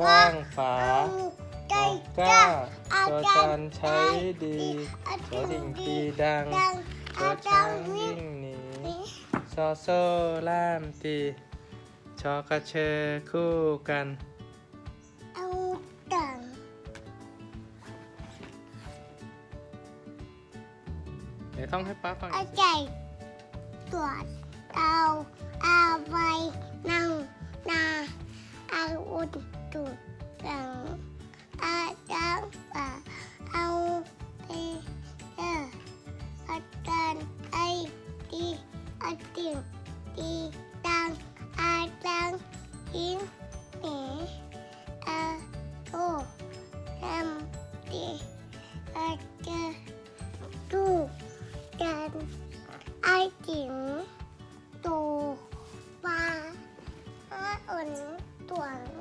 กว้างฝาออกก้าตัวจันใช้ดีขอดิ่งดีดังตัวช้างวิ่งหนีซอโซ่ล่ามตีชอกระเชอคู่กันเดี๋ยวต้องให้ป้าฟังอีกทีตัว อติ่งตีตังอาตังอิงเออาโอแอมตีอาจจตูกันไอติ่งตูปลาอ้นต่วง